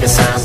rocket sound.